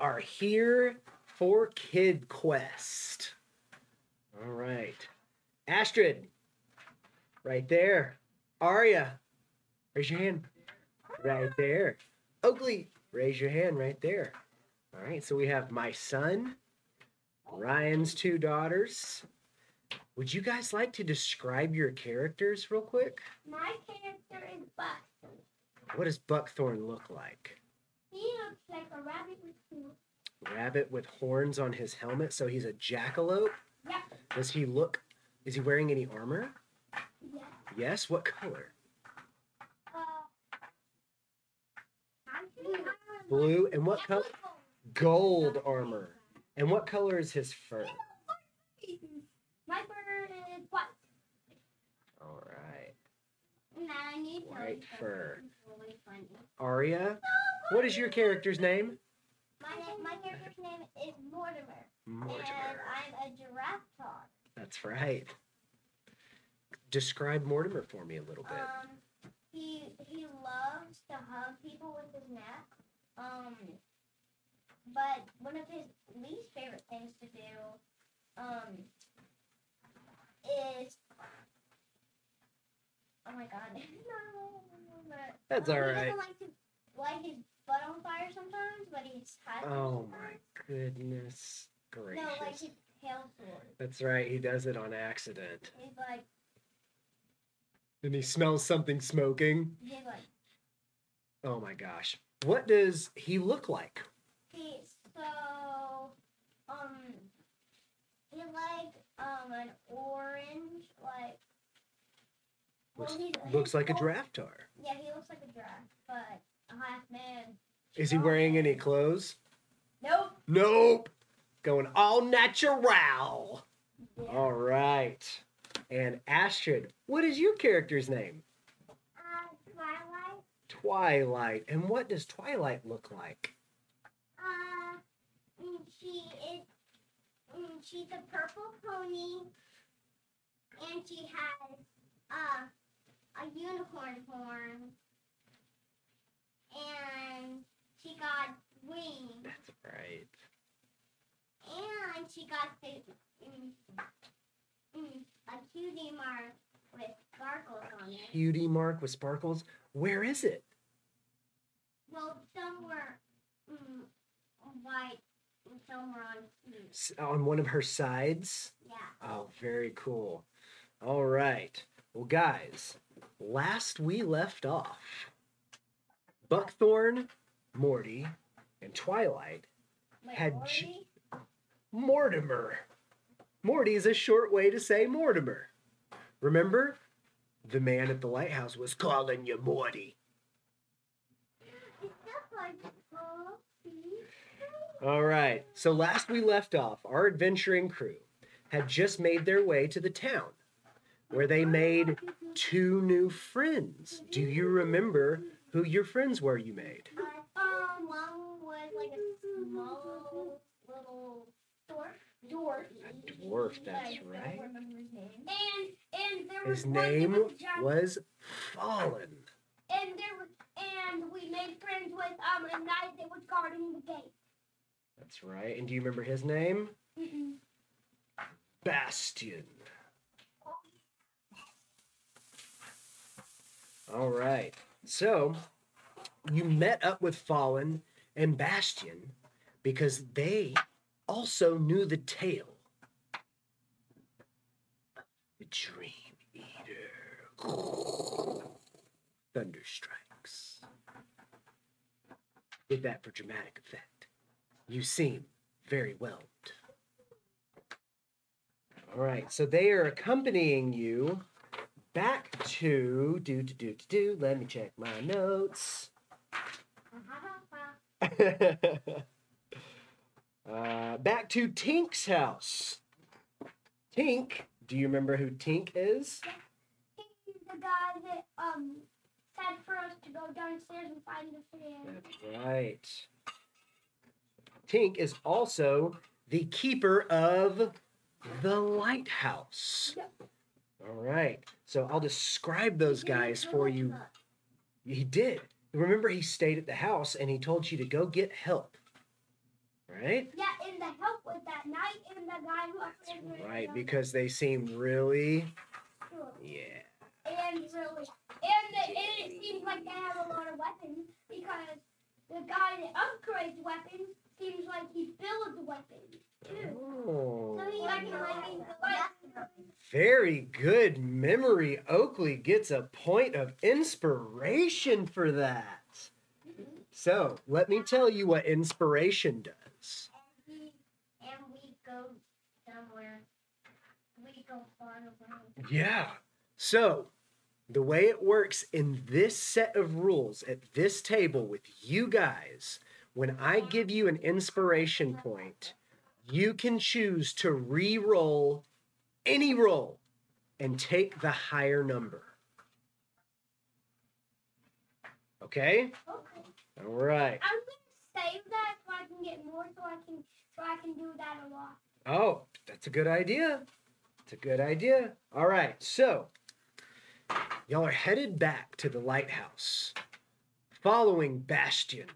are here for Kid Quest. All right. Astrid, right there. Aria, raise your hand. Right there. Oakley, raise your hand right there. All right, so we have my son, Ryan's two daughters. Would you guys like to describe your characters real quick? My character is Buck. What does Buckthorn look like? He looks like a rabbit with two. Rabbit with horns on his helmet, so he's a jackalope. Yep. Does he look? Is he wearing any armor? Yeah. Yes. What color? Uh, Blue. And what color? Gold armor. And what color is his fur? My bird is white. All right. And I need to White fur. it's really funny. Aria, what is your character's name? My, na- my character's name is Mortimer. And Mortimer. I'm a giraffe dog. That's right. Describe Mortimer for me a little bit. Um, he he loves to hug people with his neck. Um, but one of his least favorite things to do, um, is oh my god, no, That's um, all He doesn't like to light his butt on fire sometimes, but he's has Oh my goodness No, like his tail sword. That's right. He does it on accident. He's like And he smells something smoking. he's like Oh my gosh. What does he look like? Okay, so um, he like um an orange like. Looks, he's- looks like a giraffe tar. Yeah, he looks like a giraffe, but a half man. Is he wearing any clothes? Nope. Nope. Going all natural. Yeah. All right. And Astrid, what is your character's name? Uh, Twilight. Twilight. And what does Twilight look like? Uh, she is. She's a purple pony, and she has uh a unicorn horn, and she got wings. That's right. And she got the mm, mm, a cutie mark with sparkles on it. Cutie mark with sparkles. Where is it? Well, some were mm, white and some were on. On one of her sides? Yeah. Oh, very cool. All right. Well, guys, last we left off, Buckthorn, Morty, and Twilight Had j- Mortimer. Morty is a short way to say Mortimer. Remember? The man at the lighthouse was calling you Morty. It's just like see? All right. So last we left off, our adventuring crew had just made their way to the town where they made two new friends. Do you remember who your friends were you made? Um, one was like a small little dwarf. Dwarf. A dwarf, that's right. his name. And and there was His name was was Fallen. and there was and we made friends with um a knight that was guarding the gate. That's right. And do you remember his name? Mm-mm. Bastion. All right. So you met up with Fallen and Bastion because they also knew the tale the Dream Eater. Thunder strikes. Did that for dramatic effect. You seem very whelmed. All right, so they are accompanying you back to do do do do do. Let me check my notes. uh, back to Tink's house. Tink, do you remember who Tink is? He's the guy that um said for us to go downstairs and find the fan. That's right. Tink is also the keeper of the lighthouse. Yep. All right. So I'll describe those guys for you. He did. Remember, he stayed at the house and he told you to go get help. Right? Yeah, and the help with that night and the guy who Right, because they seem really yeah. and really and, the, and it seems like they have a lot of weapons because the guy that upgrades weapons seems like he builds weapons too. Oh. So he like like like Very good memory. Oakley gets a point of inspiration for that. So, let me tell you what inspiration does. and he and we go somewhere. We go far away. Yeah. So, the way it works in this set of rules at this table with you guys, when I give you an inspiration point, you can choose to re roll any roll and take the higher number. Okay? Okay. All right. I'm gonna save that so I can get more so I can so I can do that a lot. Oh, that's a good idea. It's a good idea. All right, so y'all are headed back to the lighthouse, following Bastion,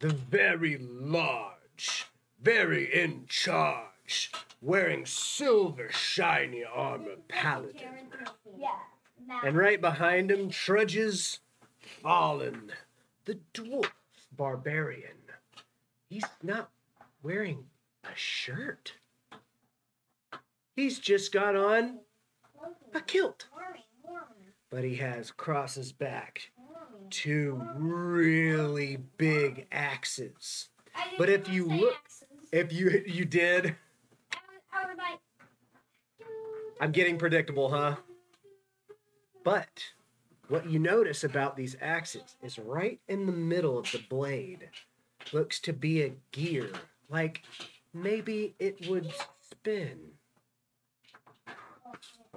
the very large, very in charge, wearing silver shiny armor paladin. And right behind him trudges Fallen, the dwarf barbarian. He's not wearing a shirt. He's just got on a kilt, but he has across his back two really big axes. But if you look- If you you did, I'm getting predictable, huh? But what you notice about these axes is right in the middle of the blade looks to be a gear, like maybe it would spin.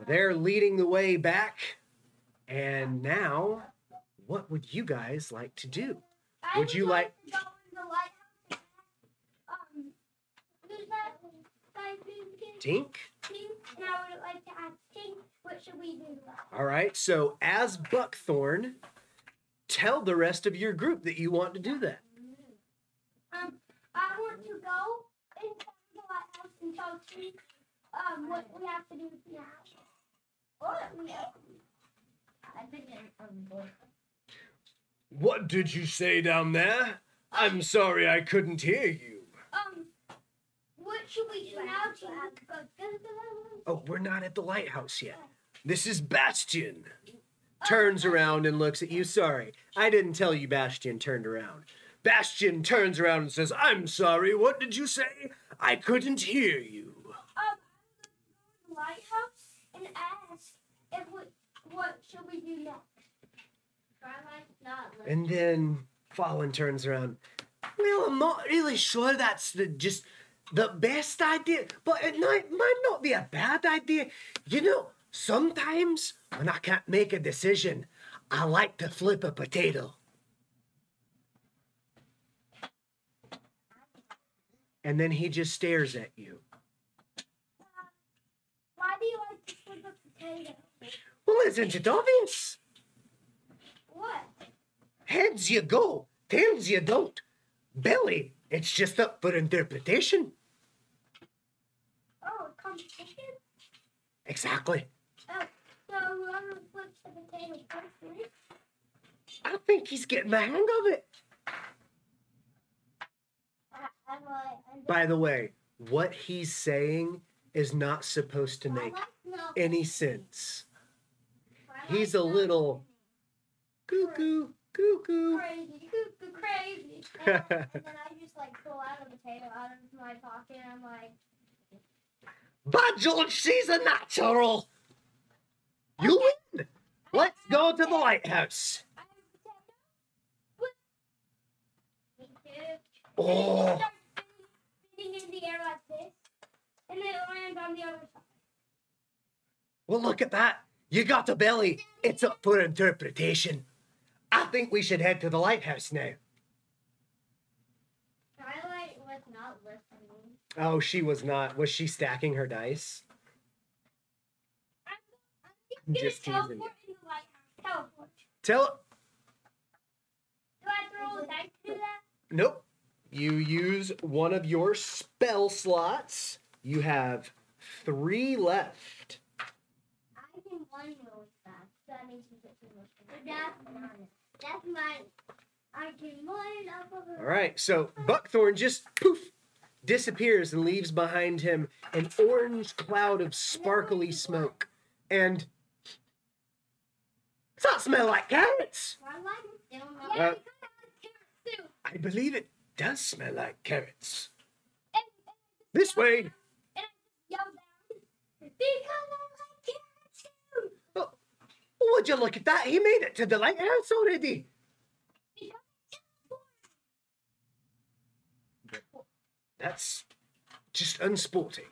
They're leading the way back, and now, what would you guys like to do? Would you like like- to go in the lighthouse? and ask, Um, who's that guy's name again? Tink? Tink. And I would like to ask Tink, what should we do? All right, so as Buckthorn, tell the rest of your group that you want to do that. Um, I want to go inside the lighthouse and tell Tink um what we have to do now. What we have to do. I've been in. What did you say down there? I'm sorry I couldn't hear you. What should we do now, Tink? Oh, we're not at the lighthouse yet. This is Bastion. Turns around and looks at you. Sorry, I didn't tell you Bastion turned around. Bastion turns around and says, I'm sorry, what did you say? I couldn't hear you. Um, lighthouse and ask if we, what should we do next. And then Fallen turns around. Well, I'm not really sure that's the just the best idea, but it might, might not be a bad idea. You know, sometimes when I can't make a decision, I like to flip a potato. And then he just stares at you. Why do you like to flip a potato? Well, isn't it obvious? What? Heads you go, tails you don't. Belly, it's just up for interpretation. Competition? Exactly. Oh, so uh, whoever flips the potato first wins? I think he's getting the hang of it. I, like, By the way, what he's saying is not supposed to make like any sense. He's a little cuckoo, cuckoo. crazy, cuckoo, crazy. And, and then I just like pull out a potato out of my pocket. and I'm like, By George, she's a natural. You win. Let's go to the lighthouse. I have a potato. What? Me too. Oh. And it starts spinning, spinning in the air like this, and then it lands on the other side. Well, look at that. You got the belly. It's up for interpretation. I think we should head to the lighthouse now. Twilight was not listening. Oh, she was not. Was she stacking her dice? I'm, I'm Just teasing teleport in the lighthouse. Teleport. Tell. Do I have to roll a dice to that? Nope. you use one of your spell slots. You have three left. I can one really fast. That means you get too much. That's That's mine. I can one up of All right, so Buckthorn just poof disappears and leaves behind him an orange cloud of sparkly smoke. And does that smell like carrots? Uh, I believe it does smell like carrots. This way. Oh, would you look at that? He made it to the lighthouse already. Because That's just unsporting.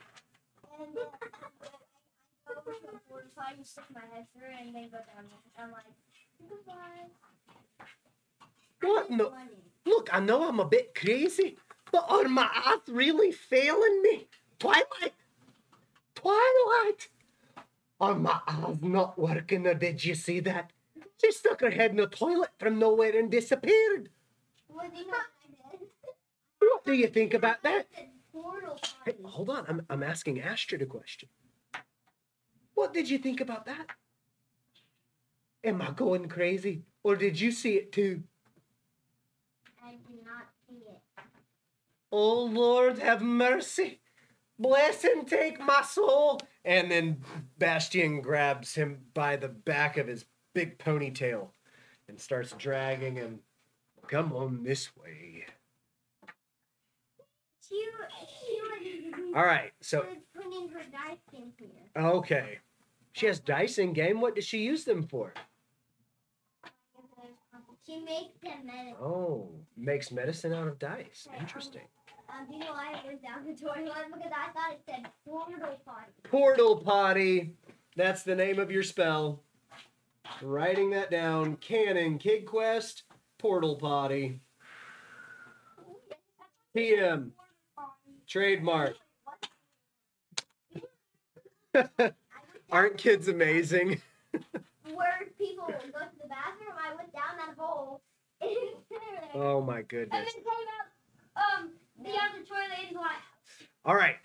And I go to a 45 and stick my head through and they go down. I'm like, goodbye. What? No. Look, I know I'm a bit crazy, but are my eyes really failing me? Twilight! Twilight! Are my eyes not working, or did you see that? She stuck her head in the toilet from nowhere and disappeared. What do you know what I did? What do you think about that? I said Portal Hey, hold on, I'm, I'm asking Astrid a question. What did you think about that? Am I going crazy? Or did you see it too? I did not see it. Oh Lord, have mercy. Bless and take my soul. And then Bastion grabs him by the back of his big ponytail and starts dragging him. Come on this way. She, she All right, so, was putting her dice in here. okay. She has dice in game. What does she use them for? She makes them medicine. Oh, makes medicine out of dice. Interesting. Um, do you know why I was down the toilet? Because I thought it said portal party. Portal potty. That's the name of your spell. Writing that down. Canon, Kid Quest, Portal potty. TM, trademark. Aren't kids amazing? Where people go to the bathroom, I went down that hole. Oh my then goodness. came out um the other toilet into my All right.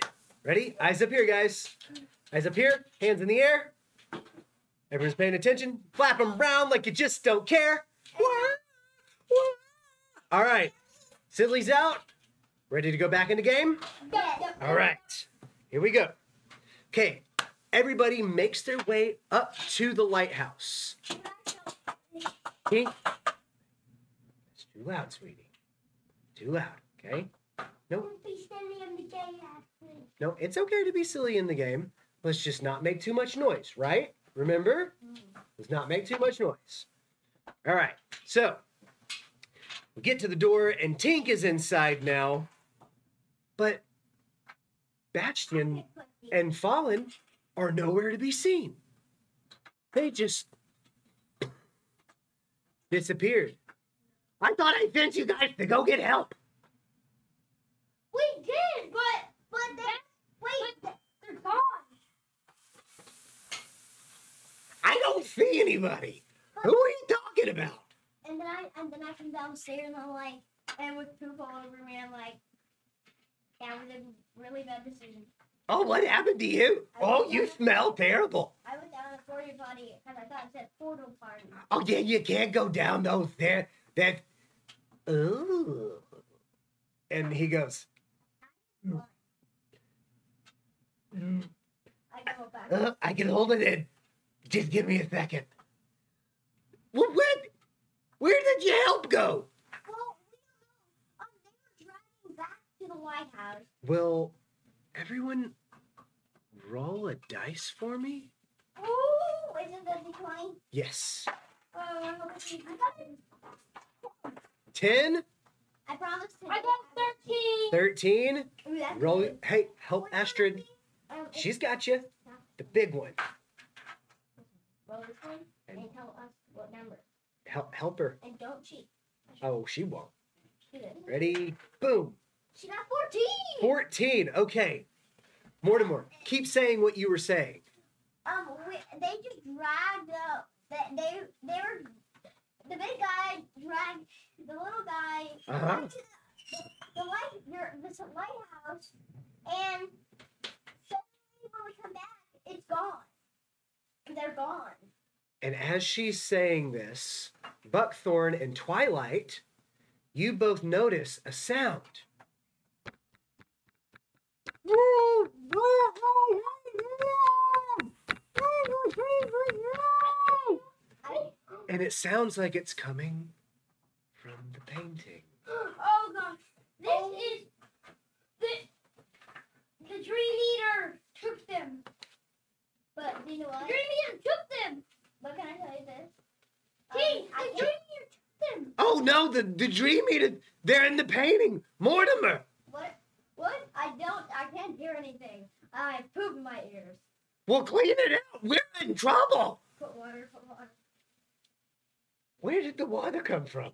Ready? Eyes up here, guys. Eyes up here. Hands in the air. Everyone's paying attention. Flap them around like you just don't care. All right. Sidley's out. Ready to go back in the game? All right. Here we go. Okay. Everybody makes their way up to the lighthouse. Okay. It's too loud, sweetie. Too loud. Okay. Don't be standing in the gay ass. No, it's okay to be silly in the game. Let's just not make too much noise, right? Remember? Mm-hmm. Let's not make too much noise. All right. So we get to the door, and Tink is inside now. But Bastion and Fallen are nowhere to be seen. They just disappeared. I thought I sent you guys to go get help. We did, but but they wait, they're gone. I don't see anybody. Who are you talking about? And then I and then I come downstairs and I'm like, and with poop all over me, I'm like, yeah, we did a really bad decision. Oh, what happened to you? Oh, you smell terrible. I went down a porta potty because I thought it said portal party. Oh, yeah, you can't go down those there. That. Ooh. And he goes, "Mm, I go back. uh, I can hold it in. Just give me a second. Well, where, where did your help go? Well, we don't know. Um, they were driving back to the White House. Will everyone roll a dice for me? Ooh, is it the D20? Yes. Oh, I hope it's the D20. 10, I promised. I got 13. 13. Ooh, Roll. good. Hey, help What Astrid. Um, She's got you. The big one. roll this one And- and tell us what number. Help, help her. And don't cheat. Oh, she won't. She. Ready? Boom. She got 14. 14. Okay. Mortimer, keep saying what you were saying. Um, we, they just dragged up. They, they they were the big guy dragged the little guy Uh-huh. to the, the light, your this lighthouse, and suddenly when we come back, it's gone. They're gone. And as she's saying this, Buckthorn and Twilight, you both notice a sound. And it sounds like it's coming from the painting. oh gosh, this oh. is the the dream eater took them. But you know what? The dream eater took them. But can I tell you this? Hey, um, the dream eater took them. Oh no, the, the dream eater, they're in the painting. Mortimer! What? What? I don't. I can't hear anything. I have poop my ears. Well, clean it out. We're in trouble. Put water. Put water. Where did the water come from?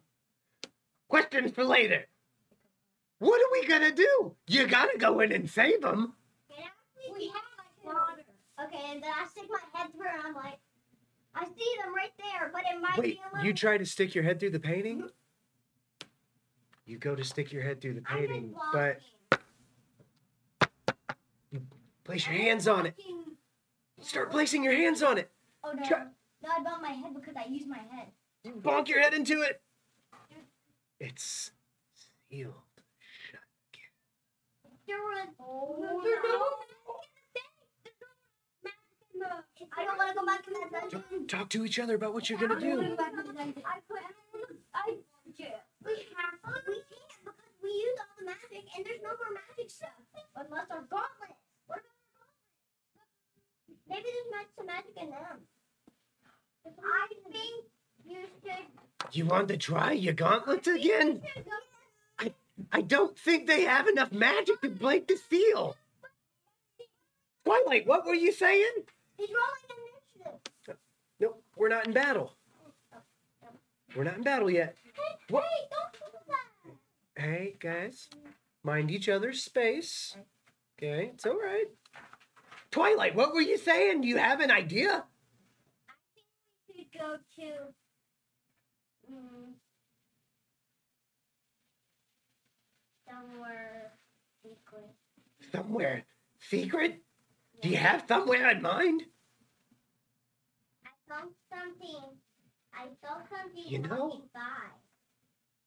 Questions for later. What are we gonna do? You gotta go in and save them. We have water. Okay, and then I stick my head through, and I'm like, I see them right there, but it might Wait, be a little. you try to stick your head through the painting? You go to stick your head through the painting, but you place your hands on it. Start placing your hands on it. Oh no! Try- No, I bumped my head because I used my head. You bonk your head into it. It's sealed shut. There was. Oh, there's no I don't want to go back to that dungeon. Don't talk to each other about what you're gonna do. I put. I. We have. We can't because we used all the magic, and there's no more magic stuff unless our gauntlet. What about our gauntlet? Maybe there's mag- some magic in them. I think you should. You want to try your gauntlets again? Go- I don't think they have enough magic to break the seal. Twilight, what were you saying? He's rolling initiative. Nope, we're not in battle. We're not in battle yet. Hey, What? Hey, guys, mind each other's space. Okay, it's all right. Twilight, what were you saying? Do you have an idea? I think we should go to. Mm, somewhere secret. Somewhere secret? Do you have somewhere in mind? I saw something. I saw something You know- walking by.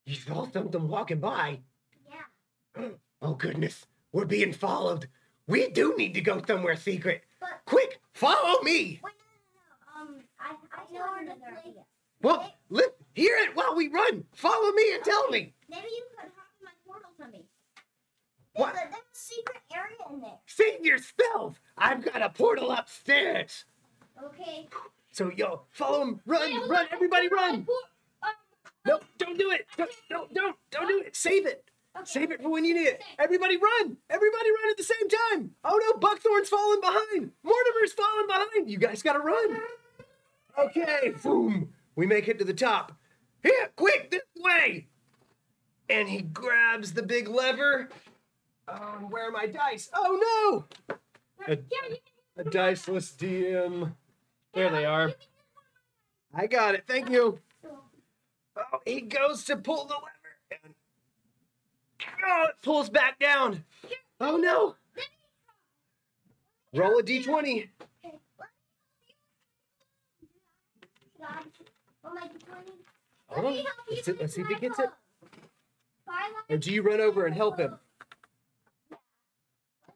You saw something walking by. Yeah. Oh, goodness, we're being followed. We do need to go somewhere secret. But Quick, follow me. wait, no, no, no. Um, I, I know another idea. Well, let hear it while we run. Follow me and tell me. Maybe you could hop in my portal to me. What? There's a, there's a secret area in there. Save yourself. I've got a portal upstairs. Okay. So yo, follow him. Run, run, everybody run. Uh, uh, no, don't do it. Don't, no, don't, don't do it. Save it. Okay. Save it for when you need it. Everybody run. Everybody run at the same time. Oh no, Buckthorn's falling behind. Mortimer's falling behind. You guys gotta run. Okay, boom. We make it to the top. Here, quick, this way. And he grabs the big lever. Oh, and where are my dice? Oh no! A, a diceless DM. There they are. I got it. Thank you. Oh, he goes to pull the lever and oh, it pulls back down. Oh no! Roll a d20. Oh my god. Hold on. Let's see, let's see if he gets it. Or do you run over and help him?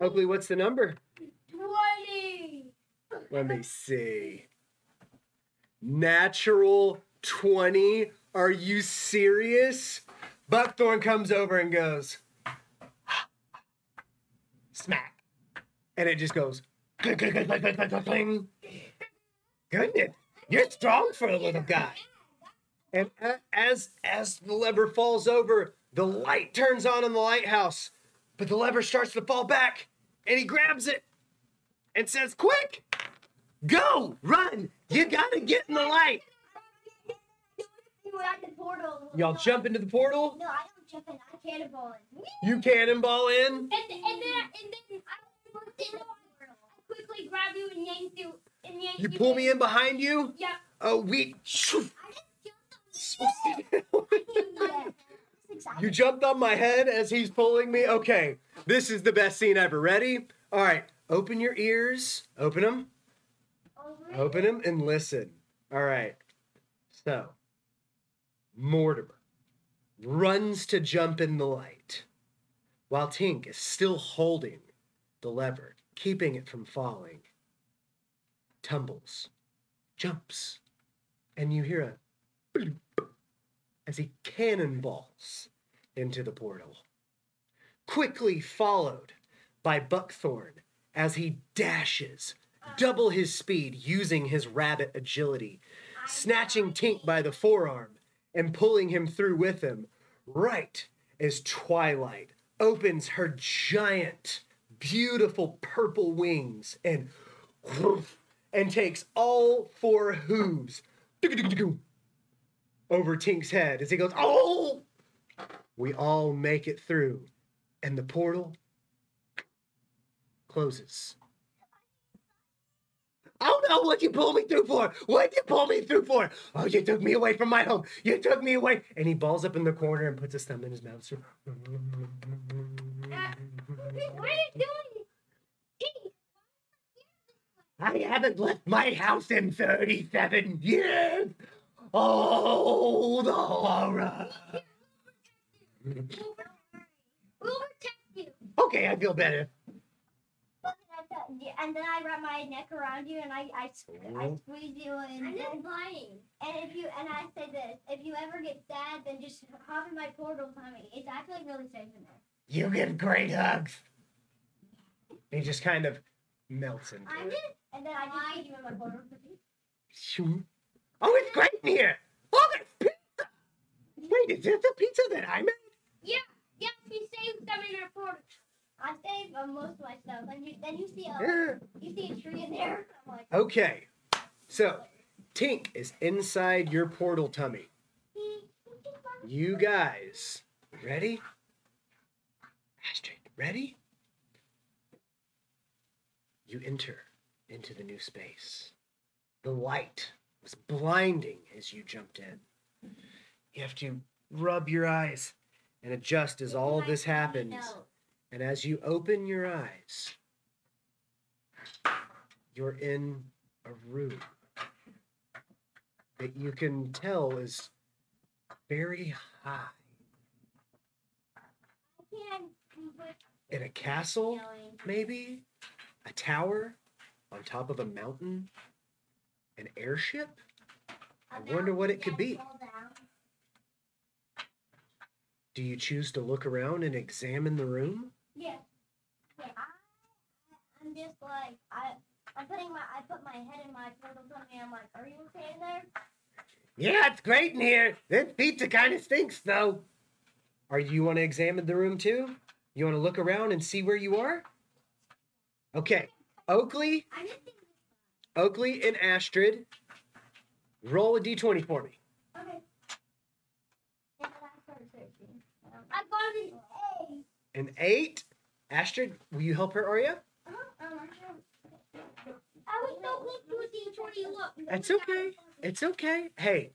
Oakley, what's the number? 20. Let me see. Natural 20. Are you serious? Buckthorn comes over and goes, smack. And it just goes, cling, cling, cling, cling, cling, cling, cling. Goodness, you're strong for a little guy. And as as the lever falls over, the light turns on in the lighthouse, but the lever starts to fall back, and he grabs it and says, "Quick, go, run! You gotta get in the light." Y'all jump into the portal. No, I don't jump in. I cannonball in. You cannonball in. And, and then, and then I, I quickly grab you and yank you. And yank You pull me in behind you. Yep. Oh, we. I just jumped on you. You jumped on my head as he's pulling me. Okay, this is the best scene ever. Ready? All right, open your ears. Open them. Open them and listen. All right. So, Mortimer runs to jump in the light while Tink is still holding the lever, keeping it from falling. Tumbles, jumps, and you hear a bloop as he cannonballs into the portal. Quickly followed by Buckthorn as he dashes double his speed using his rabbit agility, snatching Tink by the forearm and pulling him through with him, right as Twilight opens her giant, beautiful purple wings and and takes all four hooves over Tink's head as he goes, Oh! We all make it through, and the portal closes. I don't know what you pulled me through for. What you pull me through for? Oh, you took me away from my home. You took me away. And he balls up in the corner and puts his thumb in his mouth. So- What are you doing? I haven't left my house in 37 years. Oh, the horror. We'll protect you. Okay, I feel better. And then I wrap my neck around you and I, I, I mm-hmm. squeeze you and, and, and if you and I say this, if you ever get sad, then just hop in my portal tummy. It's actually really safe in there. You give great hugs. He just kind of melts into I it. did, and then I just feed you in my portal tummy. Shoo. Oh, it's great in here. Oh, there's pizza. Wait, is this the pizza that I made? Yeah, yeah, we saved them in our portal. I saved most of my stuff. Then you, then you see a, Yeah. you see a tree in there. I'm like, Okay, so Tink is inside your portal tummy. You guys ready? Astrid, ready? You enter into the new space. The light was blinding as you jumped in. You have to rub your eyes and adjust as all this happens. And as you open your eyes, you're in a room that you can tell is very high. I can't put In a castle, maybe? A tower on top of a mountain? An airship? I wonder what it could be. Do you choose to look around and examine the room? Yeah. Yeah. I, I'm just like I. I'm putting my. I put my head in my portal tummy. I'm like, are you okay in there? Yeah, it's great in here. This pizza kind of stinks, though. Are you want to examine the room too? You want to look around and see where you are? Okay, Oakley, I just think. Oakley, and Astrid, roll a d20 for me. Okay. And I started searching. I got an A. An eight. Astrid, will you help her, Arya? Uh-huh. I'm not sure. I was so close to a D20. Look. That's okay. It's okay. Hey,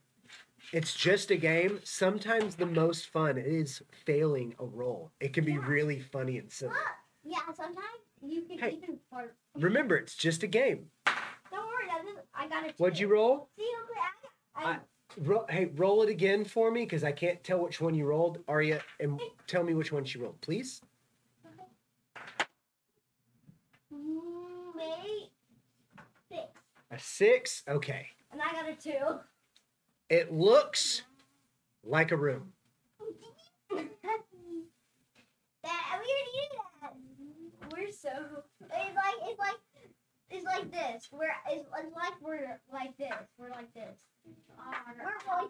it's just a game. Sometimes the most fun is failing a roll. It can be really funny and silly. Yeah. Sometimes you can Hey. even fart. Remember, it's just a game. I, got a. What'd you roll? See. I, Ro- hey, roll it again for me because I can't tell which one you rolled. Arya, and tell me which one she rolled, please. Six, A six. Okay. and I got a two. It looks like a room. Oh, that we already did that. We're so. It's like it's like it's like this. We're it's, it's like we're like this. We're like this. We're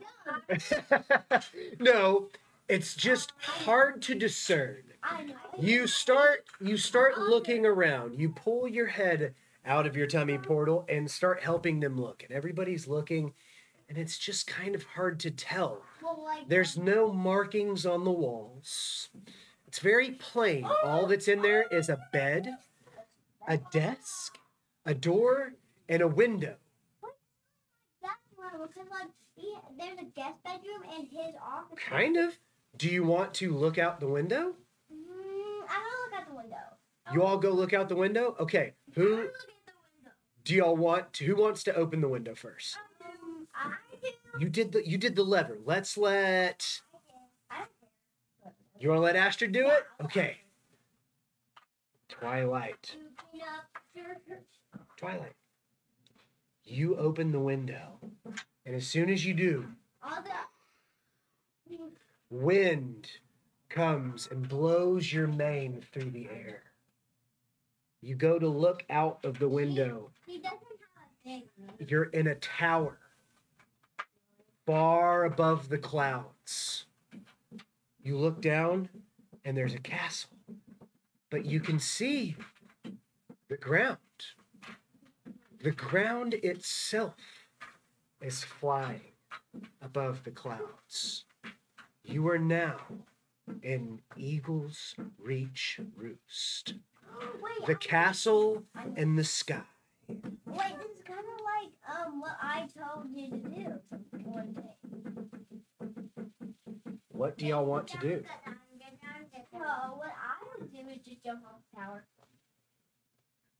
really done. no, it's just hard to discern. You start you start looking around. You pull your head out of your tummy portal and start helping them look. And everybody's looking and it's just kind of hard to tell. There's no markings on the walls. It's very plain. All that's in there is a bed, a desk, a door, and a window. because like he, there's a guest bedroom and his office. Kind of. Do you want to look out the window? Mm, I don't look out the window. You all go look out the window? Okay. I Who wanna look at the window. do y'all want to, who wants to open the window first? Um, I do. You did the you did the lever. Let's let I care. you want to let Astrid do it? Okay. Twilight. Twilight. You open the window. And as soon as you do, wind comes and blows your mane through the air. You go to look out of the window. You're in a tower far above the clouds. You look down and there's a castle, but you can see the ground. The ground itself is flying above the clouds. You are now in Eagle's Reach Roost, Wait, the castle I- in the sky. Wait, this is kind of like um what I told you to do one day. What do y'all want to do? So what I would do is just jump off the tower.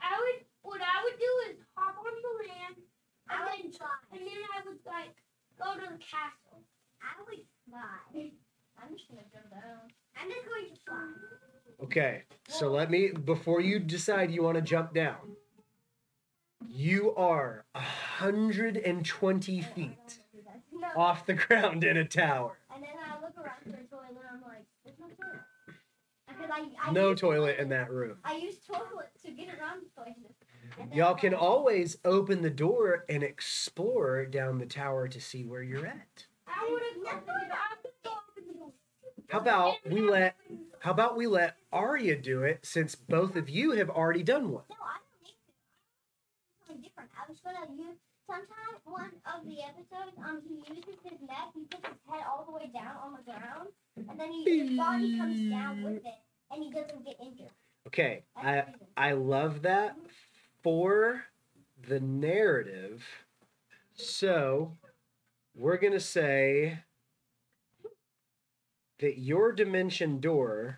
I would. What I would do is hop on the land. I would fly. And then I would like go to the castle. I would fly. I'm just gonna jump down. I'm just going to fly. Okay, so let me, before you decide you want to jump down, you are 120 feet No. off the ground in a tower. And then I look around for a toilet and I'm like, there's no toilet. Because I, I No use toilet in that room. I use toilet to get around the And then Y'all can always open the door and explore down the tower to see where you're at. I would have opened the door. I'm gonna go open the door. How about we let how about we let Arya do it since both of you have already done one? No, I don't need to. Something different. I was gonna use sometime one of the episodes. Um, he uses his neck. He puts his head all the way down on the ground, and then he, his body comes down with it, and he doesn't get injured. Okay, I. I love that for the narrative. So we're going to say that your dimension door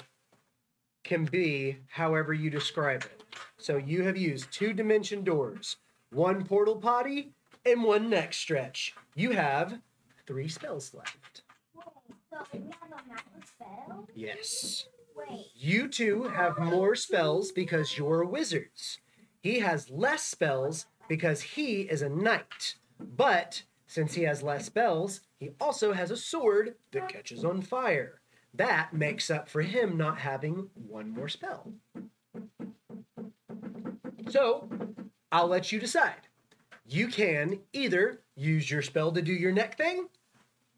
can be however you describe it. So you have used two dimension doors, one portal potty, and one neck stretch. You have three spells left. Wait, so we have a mountain spell? Yes. You two have more spells because you're wizards. He has less spells because he is a knight. But since he has less spells, he also has a sword that catches on fire. That makes up for him not having one more spell. So, I'll let you decide. You can either use your spell to do your neck thing,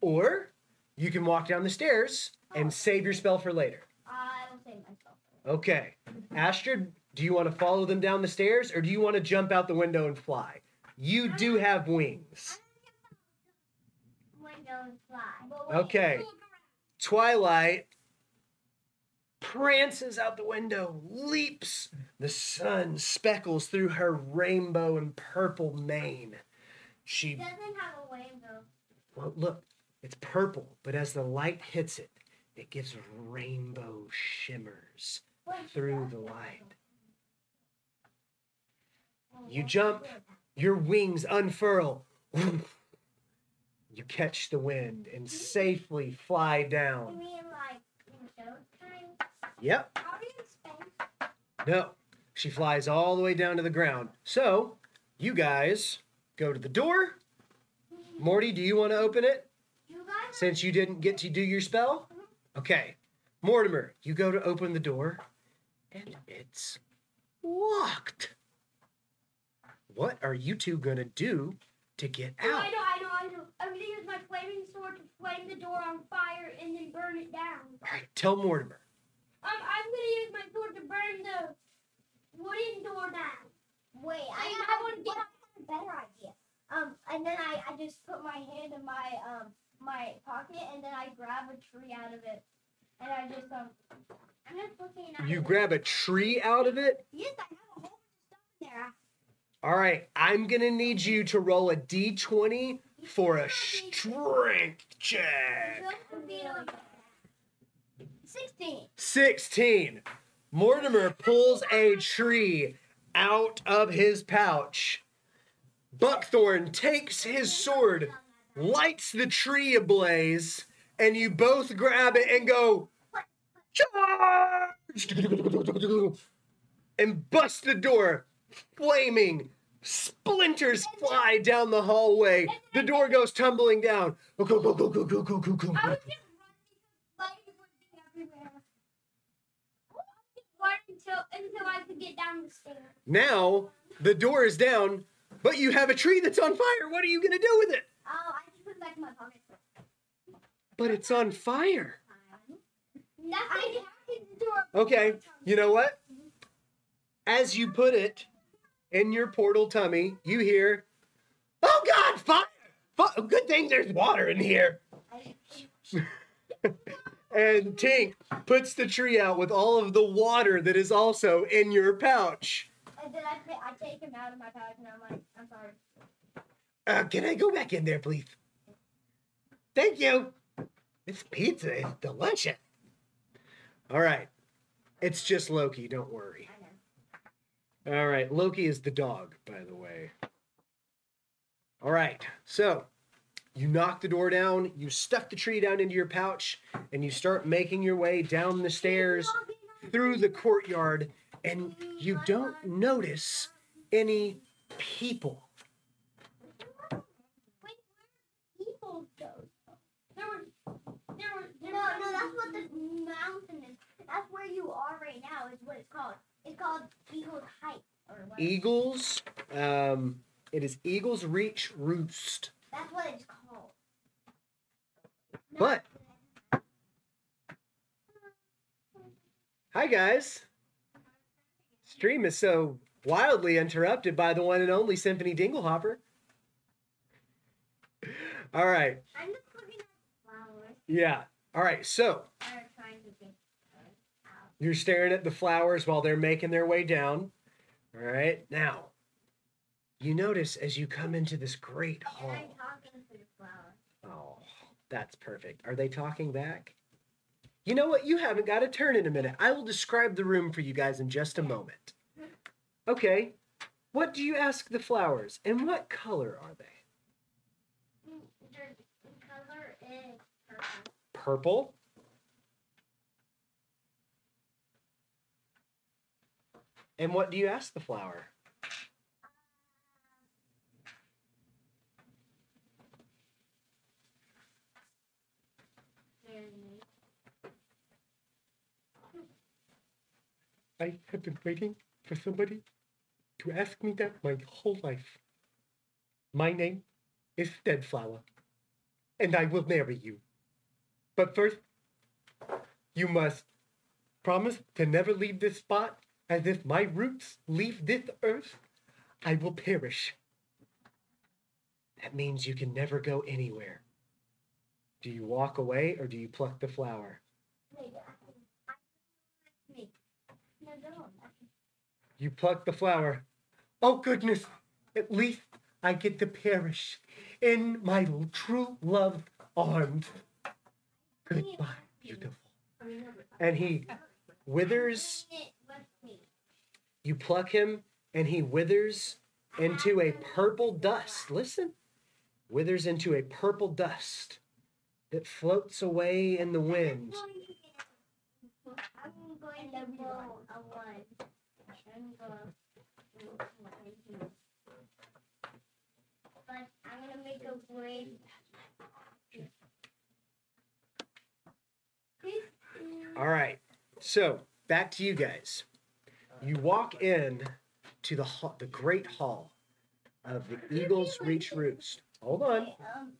or you can walk down the stairs and save your spell for later. I will save myself. Okay. Astrid, do you want to follow them down the stairs or do you want to jump out the window and fly? You do have wings. Window and fly. Okay. Twilight prances out the window, leaps. The sun speckles through her rainbow and purple mane. She, doesn't have a rainbow. well, look, it's purple, but as the light hits it, it gives rainbow shimmers Wait, through the light. You jump. Your wings unfurl. You catch the wind and safely fly You down. mean like in Showtime? Yep. How do you? No. She flies all the way down to the ground. So, you guys go to the door. Morty, do you want to open it You since you didn't get to do your spell? Mm-hmm. Okay. Mortimer, you go to open the door and it's locked. What are you two going to do to get out? I know, I know, I know. I'm gonna use my flaming sword to flame the door on fire and then burn it down. All right, tell Mortimer. Um, I'm gonna use my sword to burn the wooden door down. Wait, I, I, want to get a better idea. Um, and then I, I just put my hand in my um my pocket and then I grab a tree out of it, and I just um. I'm just looking at You it. grab a tree out of it. Yes, I have a whole bunch of stuff in there. All right, I'm gonna need you to roll a d20 for a strength check. Just to be like- 16. 16. Mortimer pulls a tree out of his pouch. Buckthorn takes his sword, lights the tree ablaze, and you both grab it and go, charge! And bust the door, flaming. Splinters fly down the hallway. The door goes tumbling down. Go, go, go, go, go, go, go, go, go. I was just running because light was everywhere. I was just running until, until I could get down the stairs. Now the door is down, but you have a tree that's on fire. What are you gonna do with it? Oh, I just put it back in my pocket. But it's on fire. Nothing. Okay, you know what? As you put it in your portal tummy, you hear, "Oh God, fire! Fi- Good thing there's water in here." And Tink puts the tree out with all of the water that is also in your pouch. And then I, I take him out of my pouch and I'm like, I'm sorry. Uh, can I go back in there, please? Thank you. This pizza is delicious. All right. It's just Loki, don't worry. All right. Loki is the dog, by the way. All right. So you knock the door down, you stuff the tree down into your pouch, and you start making your way down the stairs through the courtyard, and you don't notice any people. No, no, that's what the mountain is. That's where you are right now. Is what it's called. It's called Eagle's Height or what? Eagles. Um, it is Eagles Reach Roost. That's what it's called. But- Hi guys. Stream is so wildly interrupted by the one and only Symphony Dinglehopper. All right. I'm just looking at flowers. Yeah. All right. So that are trying to get out. You're staring at the flowers while they're making their way down. All right. Now, you notice as you come into this great And hall. I'm talking to the flowers. Oh, that's perfect. Are they talking back? You know what? You haven't got a turn in a minute. I will describe the room for you guys in just a moment. Okay. What do you ask the flowers, and what color are they? Mm, Their color is purple. Purple. And what do you ask the flower? I have been waiting for somebody to ask me that my whole life. My name is Deadflower, and I will marry you. But first, you must promise to never leave this spot, as if my roots leave this earth, I will perish. That means you can never go anywhere. Do you walk away or do you pluck the flower? You pluck the flower. Oh, goodness. At least I get to perish in my true love's arms. Goodbye, beautiful. And he withers. You pluck him, and he withers into a purple dust. Listen. Withers into a purple dust that floats away in the wind. All right. So back to you guys. You walk in to the hall, the great hall of the Eagles Reach Roost. Hold on. Um,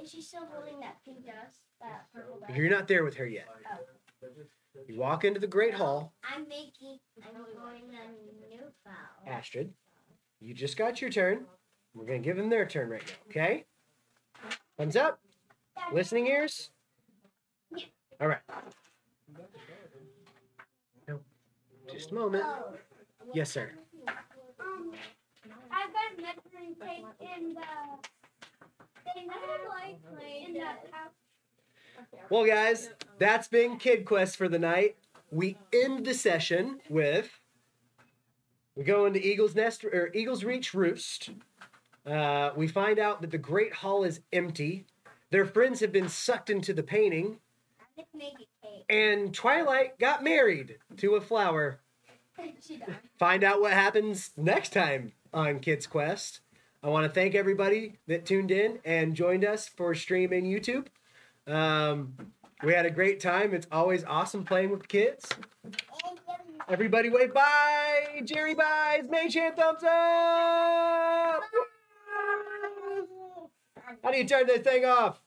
is she still holding that pink dust? That purple dust? You're not there with her yet. You walk into the great hall. I'm making. I'm going a new foul. Astrid, you just got your turn. We're going to give them their turn right now, okay? Thumbs up. Listening ears. All right. No, just a moment. Oh. Yes, sir. Um, I've got measuring tape in the thing that I in the pouch. Well, guys, that's been Kid Quest for the night. We end the session with we go into Eagle's Nest or Eagle's Reach Roost. Uh, we find out that the Great Hall is empty. Their friends have been sucked into the painting, and Twilight got married to a flower. Find out what happens next time on Kids Quest. I want to thank everybody that tuned in and joined us for streaming YouTube. Um, we had a great time. It's always awesome playing with kids. Everybody wave bye. Jerry buys. May hand thumbs up. How do you turn this thing off?